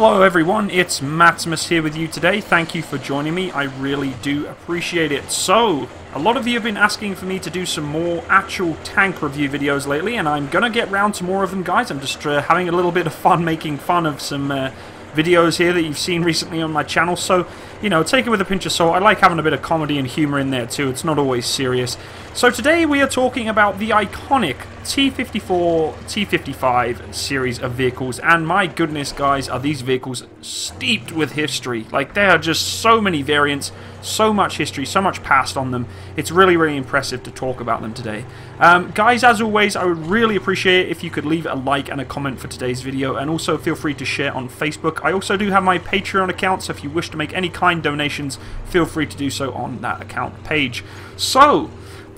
Hello everyone, it's Matsimus here with you today. Thank you for joining me, I really do appreciate it. So, a lot of you have been asking for me to do some more actual tank review videos lately, and I'm gonna get round to more of them guys. I'm just uh, having a little bit of fun making fun of some uh, videos here that you've seen recently on my channel, so, you know, take it with a pinch of salt. I like having a bit of comedy and humour in there too, it's not always serious. So today we are talking about the iconic T54, T55 series of vehicles, and my goodness guys, are these vehicles steeped with history. Like, there are just so many variants, so much history, so much past on them. It's really, really impressive to talk about them today. Um, guys, as always, I would really appreciate if you could leave a like and a comment for today's video, and also feel free to share on Facebook. I also do have my Patreon account, so if you wish to make any kind donations, feel free to do so on that account page. So,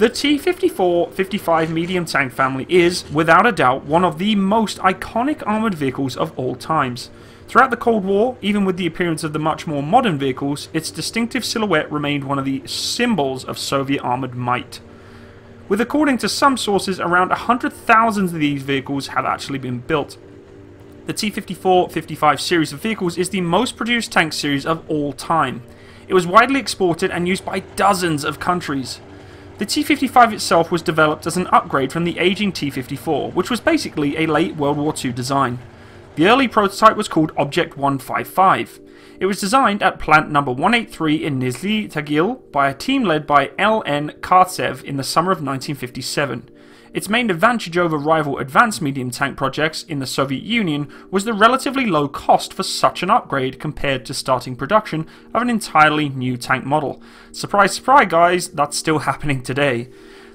the T-54-55 medium tank family is, without a doubt, one of the most iconic armoured vehicles of all times. Throughout the Cold War, even with the appearance of the much more modern vehicles, its distinctive silhouette remained one of the symbols of Soviet armoured might. With according to some sources, around 100,000 of these vehicles have actually been built. The T-54-55 series of vehicles is the most produced tank series of all time. It was widely exported and used by dozens of countries. The T-55 itself was developed as an upgrade from the aging T-54, which was basically a late World War II design. The early prototype was called Object 155. It was designed at plant number 183 in Nizhny Tagil by a team led by L.N. Kartsev in the summer of 1957. Its main advantage over rival advanced medium tank projects in the Soviet Union was the relatively low cost for such an upgrade compared to starting production of an entirely new tank model. Surprise, surprise guys, that's still happening today.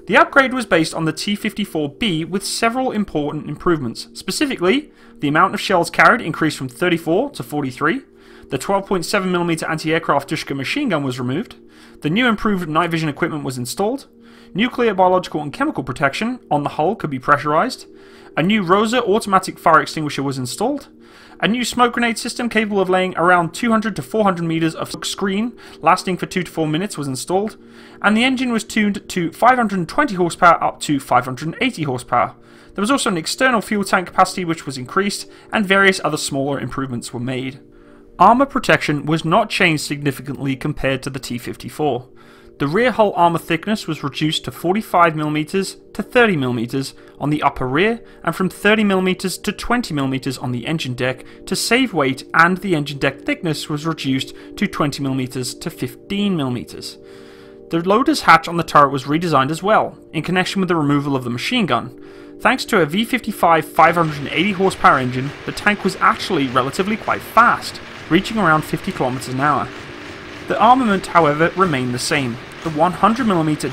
The upgrade was based on the T-54B with several important improvements. Specifically, the amount of shells carried increased from 34 to 43, the 12.7mm anti-aircraft Dushka machine gun was removed, the new improved night vision equipment was installed, Nuclear, biological, and chemical protection on the hull could be pressurized. A new Rosa automatic fire extinguisher was installed. A new smoke grenade system capable of laying around 200 to 400 meters of screen, lasting for 2 to 4 minutes, was installed. And the engine was tuned to 520 horsepower up to 580 horsepower. There was also an external fuel tank capacity which was increased, and various other smaller improvements were made. Armour protection was not changed significantly compared to the T-54. The rear hull armour thickness was reduced to 45mm to 30mm on the upper rear and from 30mm to 20mm on the engine deck to save weight and the engine deck thickness was reduced to 20mm to 15mm. The loader's hatch on the turret was redesigned as well, in connection with the removal of the machine gun. Thanks to a V55 580 horsepower engine, the tank was actually relatively quite fast, reaching around 50 km an hour. The armament, however, remained the same, the 100mm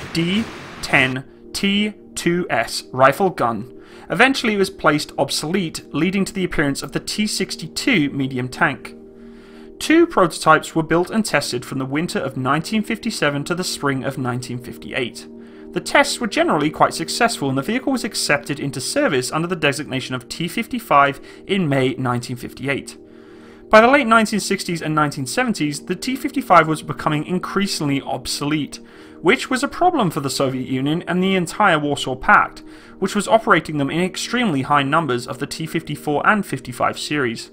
D10T2S rifle gun. Eventually it was placed obsolete, leading to the appearance of the T62 medium tank. Two prototypes were built and tested from the winter of 1957 to the spring of 1958. The tests were generally quite successful and the vehicle was accepted into service under the designation of T55 in May 1958. By the late 1960s and 1970s, the T-55 was becoming increasingly obsolete, which was a problem for the Soviet Union and the entire Warsaw Pact, which was operating them in extremely high numbers of the T-54 and 55 series.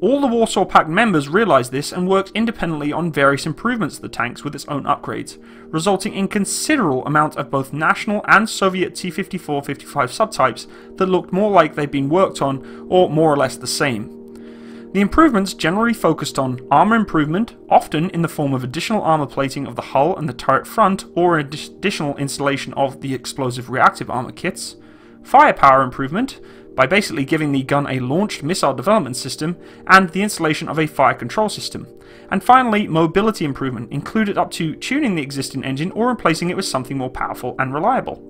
All the Warsaw Pact members realised this and worked independently on various improvements to the tanks with its own upgrades, resulting in considerable amount of both national and Soviet T-54-55 subtypes that looked more like they'd been worked on or more or less the same. The improvements generally focused on armour improvement, often in the form of additional armour plating of the hull and the turret front, or additional installation of the explosive reactive armour kits, firepower improvement, by basically giving the gun a launched missile development system, and the installation of a fire control system. And finally, mobility improvement, included up to tuning the existing engine or replacing it with something more powerful and reliable.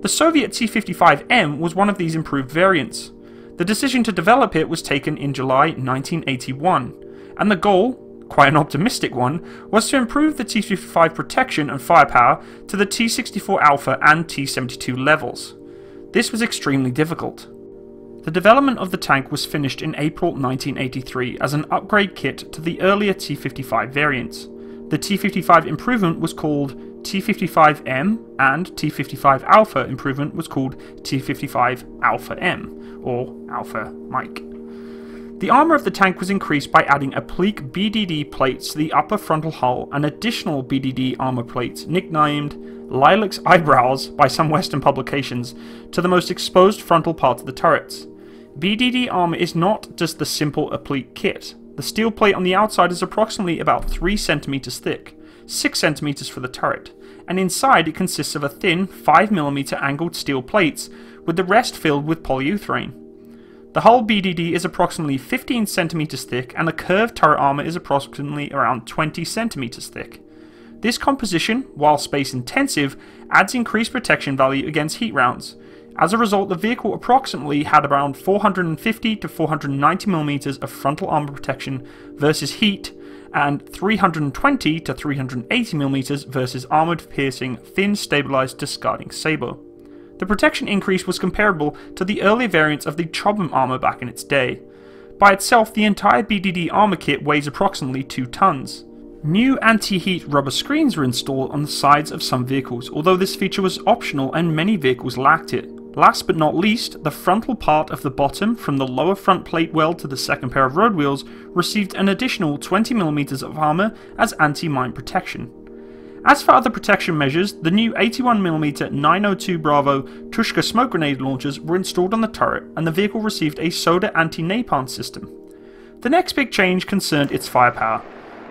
The Soviet T-55M was one of these improved variants. The decision to develop it was taken in July 1981, and the goal, quite an optimistic one, was to improve the T-55 protection and firepower to the T-64 Alpha and T-72 levels. This was extremely difficult. The development of the tank was finished in April 1983 as an upgrade kit to the earlier T-55 variants. The T-55 improvement was called T55M and T55 Alpha improvement was called T55 Alpha M, or Alpha Mike. The armour of the tank was increased by adding oblique BDD plates to the upper frontal hull and additional BDD armour plates, nicknamed Ilyich's Eyebrows by some Western publications, to the most exposed frontal part of the turrets. BDD armour is not just the simple oblique kit. The steel plate on the outside is approximately about 3 cm thick, 6 cm for the turret, and inside it consists of a thin 5mm angled steel plates, with the rest filled with polyurethane. The hull BDD is approximately 15 centimeters thick and the curved turret armor is approximately around 20 centimeters thick. This composition, while space intensive, adds increased protection value against heat rounds. As a result, the vehicle approximately had around 450 to 490 millimeters of frontal armor protection versus heat and 320 to 380 millimeters versus armored piercing fin stabilized discarding sabot. The protection increase was comparable to the earlier variants of the Chobham armor back in its day. By itself, the entire BDD armor kit weighs approximately 2 tons. New anti-heat rubber screens were installed on the sides of some vehicles, although this feature was optional and many vehicles lacked it. Last but not least, the frontal part of the bottom from the lower front plate weld to the second pair of road wheels received an additional 20mm of armour as anti-mine protection. As for other protection measures, the new 81mm 902 Bravo Tucha smoke grenade launchers were installed on the turret and the vehicle received a soda anti-napalm system. The next big change concerned its firepower.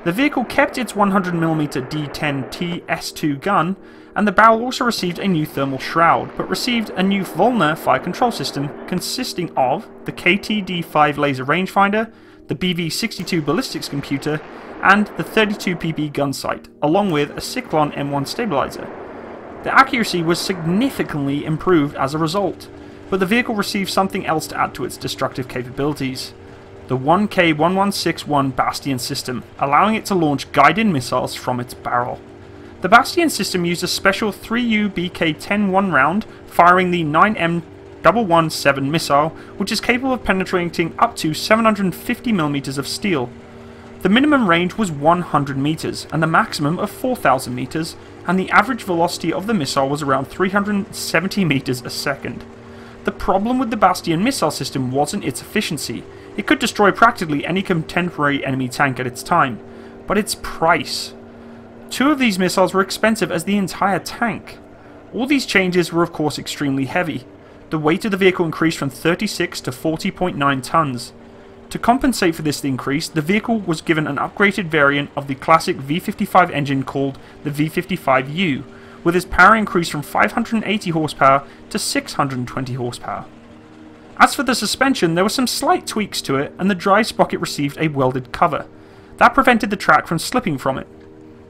The vehicle kept its 100mm D10T S2 gun, and the barrel also received a new thermal shroud, but received a new Volna fire control system consisting of the KT-D5 laser rangefinder, the BV-62 ballistics computer, and the 32PB gun sight, along with a Cyclone M1 stabilizer. The accuracy was significantly improved as a result, but the vehicle received something else to add to its destructive capabilities. The 1K1161 Bastion system, allowing it to launch guided missiles from its barrel. The Bastion system used a special 3U BK-10-1 round, firing the 9M 117 missile, which is capable of penetrating up to 750mm of steel, the minimum range was 100 meters and the maximum of 4000 meters, and the average velocity of the missile was around 370 meters a second. The problem with the Bastion missile system wasn't its efficiency. It could destroy practically any contemporary enemy tank at its time, but its price. Two of these missiles were expensive as the entire tank. All these changes were of course extremely heavy. The weight of the vehicle increased from 36 to 40.9 tons. To compensate for this increase, the vehicle was given an upgraded variant of the classic V55 engine called the V55U, with its power increased from 580 horsepower to 620 horsepower. As for the suspension, there were some slight tweaks to it, and the drive sprocket received a welded cover. That prevented the track from slipping from it.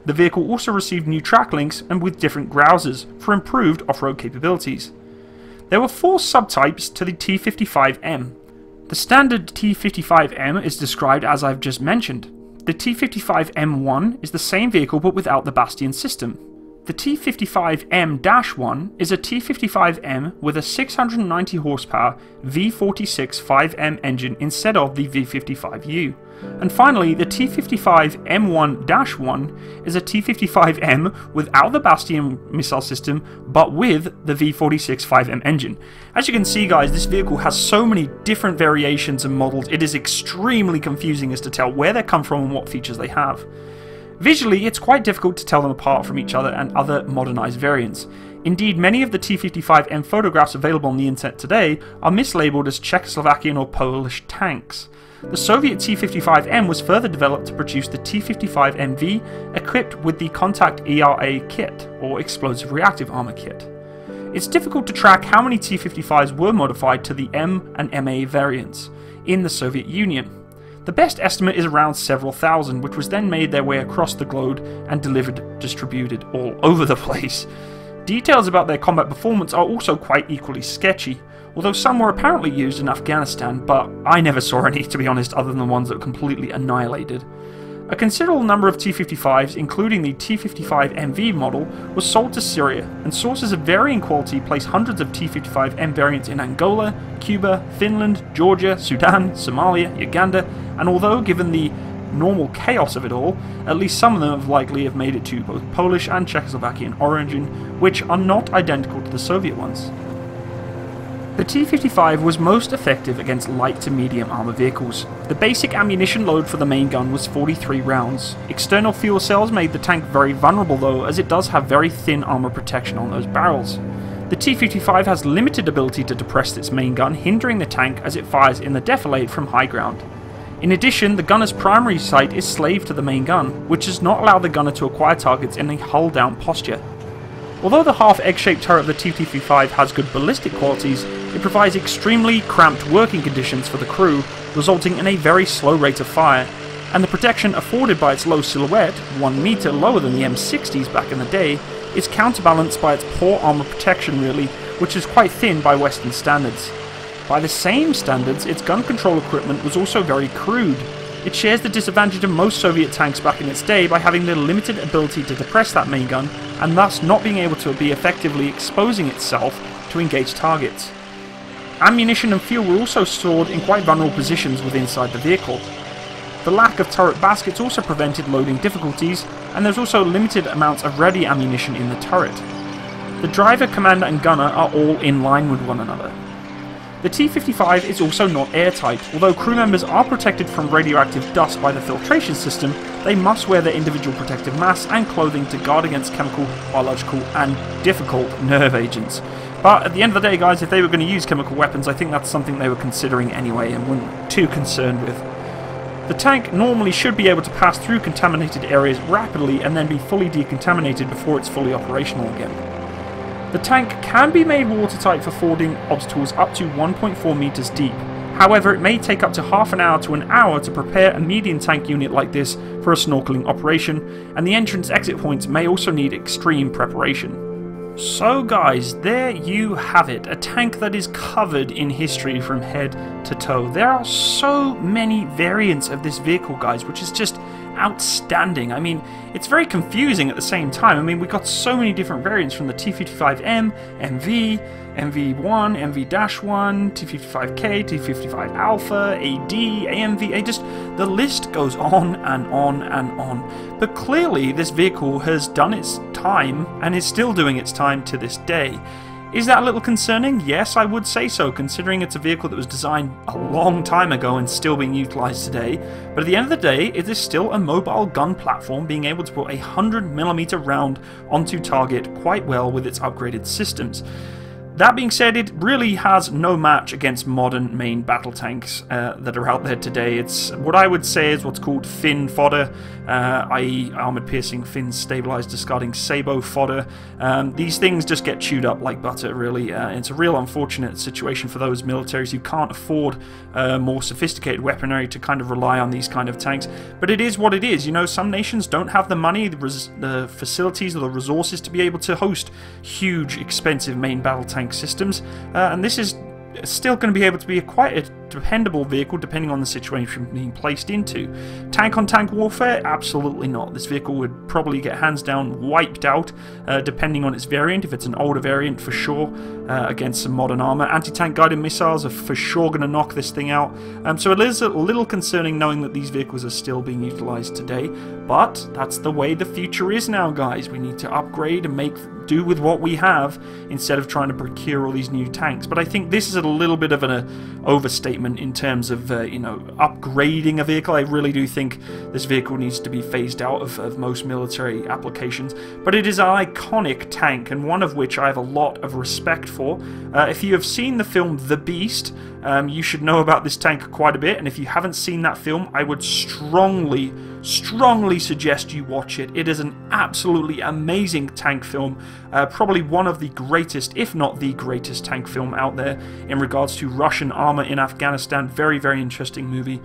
The vehicle also received new track links and with different grousers for improved off-road capabilities. There were four subtypes to the T55M, the standard T55M is described as I've just mentioned. The T55M1 is the same vehicle but without the Bastion system. The T55M-1 is a T55M with a 690 horsepower V46 5M engine instead of the V55U. And finally, the T-55 M1-1 is a T-55M without the Bastion missile system, but with the V-46 5M engine. As you can see guys, this vehicle has so many different variations and models, it is extremely confusing as to tell where they come from and what features they have. Visually, it's quite difficult to tell them apart from each other and other modernised variants. Indeed, many of the T-55M photographs available on the internet today are mislabeled as Czechoslovakian or Polish tanks. The Soviet T-55M was further developed to produce the T-55MV equipped with the Contact ERA kit, or Explosive Reactive Armor kit. It's difficult to track how many T-55s were modified to the M and MA variants in the Soviet Union. The best estimate is around several thousand, which was then made their way across the globe and delivered distributed all over the place. Details about their combat performance are also quite equally sketchy, although some were apparently used in Afghanistan, but I never saw any to be honest other than the ones that were completely annihilated. A considerable number of T-55s, including the T-55MV model, was sold to Syria, and sources of varying quality place hundreds of T-55M variants in Angola, Cuba, Finland, Georgia, Sudan, Somalia, Uganda, and although given the normal chaos of it all, at least some of them have likely have made it to both Polish and Czechoslovakian origin, which are not identical to the Soviet ones. The T-55 was most effective against light to medium armor vehicles. The basic ammunition load for the main gun was 43 rounds. External fuel cells made the tank very vulnerable though, as it does have very thin armor protection on those barrels. The T-55 has limited ability to depress its main gun, hindering the tank as it fires in the defilade from high ground. In addition, the gunner's primary sight is slave to the main gun, which does not allow the gunner to acquire targets in a hull down posture. Although the half egg-shaped turret of the T-55 has good ballistic qualities, it provides extremely cramped working conditions for the crew, resulting in a very slow rate of fire, and the protection afforded by its low silhouette, 1 meter lower than the M60s back in the day, is counterbalanced by its poor armor protection really, which is quite thin by western standards. By the same standards, its gun control equipment was also very crude, it shares the disadvantage of most Soviet tanks back in its day by having the limited ability to depress that main gun and thus not being able to be effectively exposing itself to engage targets. Ammunition and fuel were also stored in quite vulnerable positions within inside the vehicle. The lack of turret baskets also prevented loading difficulties, and there's also limited amounts of ready ammunition in the turret. The driver, commander and gunner are all in line with one another. The T-55 is also not airtight. Although crew members are protected from radioactive dust by the filtration system, they must wear their individual protective masks and clothing to guard against chemical, biological and difficult nerve agents. But at the end of the day, guys, if they were going to use chemical weapons, I think that's something they were considering anyway and weren't too concerned with. The tank normally should be able to pass through contaminated areas rapidly and then be fully decontaminated before it's fully operational again. The tank can be made watertight for fording obstacles up to 1.4 meters deep. However, it may take up to half an hour to an hour to prepare a medium tank unit like this for a snorkeling operation, and the entrance exit points may also need extreme preparation. So guys, there you have it, a tank that is covered in history from head to toe. There are so many variants of this vehicle guys, which is just outstanding. I mean, it's very confusing at the same time. I mean, we got so many different variants from the T55M, MV, MV1, MV-1, T55K, T55 Alpha, AD, AMV, A just the list goes on and on and on. But clearly this vehicle has done its time and is still doing its time to this day. Is that a little concerning? Yes, I would say so, considering it's a vehicle that was designed a long time ago and still being utilised today. But at the end of the day, it is still a mobile gun platform being able to put a 100mm round onto target quite well with its upgraded systems. That being said, it really has no match against modern main battle tanks uh, that are out there today. It's what I would say is what's called fin fodder, uh, i.e., armored piercing fins stabilized discarding sabot fodder. Um, these things just get chewed up like butter, really. Uh, it's a real unfortunate situation for those militaries who can't afford uh, more sophisticated weaponry to kind of rely on these kind of tanks. But it is what it is. You know, some nations don't have the money, the, the facilities, or the resources to be able to host huge, expensive main battle tanks systems, uh, and this is still going to be able to be quite a dependable vehicle depending on the situation being placed into. Tank on tank warfare? Absolutely not. This vehicle would probably get hands down wiped out uh, depending on its variant. If it's an older variant, for sure, uh, against some modern armor. Anti tank guided missiles are for sure going to knock this thing out. Um, so it is a little concerning knowing that these vehicles are still being utilized today. But that's the way the future is now, guys. We need to upgrade and make do with what we have instead of trying to procure all these new tanks. But I think this is a little bit of an uh, overstatement in terms of uh, you know upgrading a vehicle. I really do think this vehicle needs to be phased out of, of most military applications. But it is an iconic tank, and one of which I have a lot of respect for. Uh, if you have seen the film The Beast, um, you should know about this tank quite a bit. And if you haven't seen that film, I would strongly strongly suggest you watch it. It is an absolutely amazing tank film, uh, probably one of the greatest, if not the greatest tank film out there in regards to Russian armor in Afghanistan. Very, very interesting movie.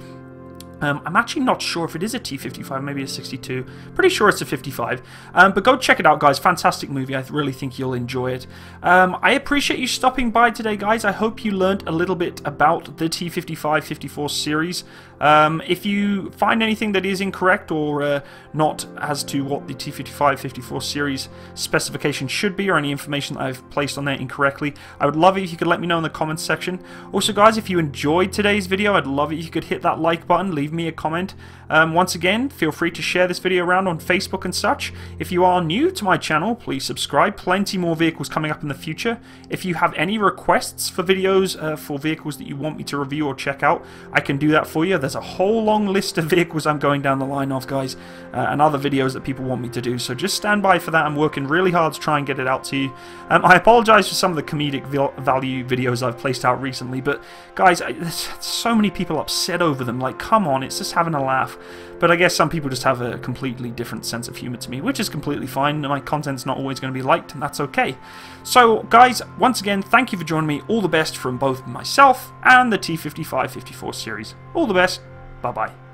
Um, I'm actually not sure if it is a T55, maybe a 62. Pretty sure it's a 55. Um, but go check it out, guys. Fantastic movie. I really think you'll enjoy it. Um, I appreciate you stopping by today, guys. I hope you learned a little bit about the T55-54 series. Um, if you find anything that is incorrect or uh, not as to what the T55-54 series specification should be or any information that I've placed on there incorrectly, I would love it if you could let me know in the comments section. Also guys, if you enjoyed today's video, I'd love it if you could hit that like button, leave me a comment. Um, once again, feel free to share this video around on Facebook and such. If you are new to my channel, please subscribe. Plenty more vehicles coming up in the future. If you have any requests for videos uh, for vehicles that you want me to review or check out, I can do that for you there's a whole long list of vehicles I'm going down the line of, guys, uh, and other videos that people want me to do. So just stand by for that. I'm working really hard to try and get it out to you. Um, I apologize for some of the comedic value videos I've placed out recently, but guys, I, there's so many people upset over them. Like, come on, it's just having a laugh. But I guess some people just have a completely different sense of humor to me, which is completely fine. My content's not always going to be liked, and that's okay. So, guys, once again, thank you for joining me. All the best from both myself and the T55-54 series. All the best. Bye-bye.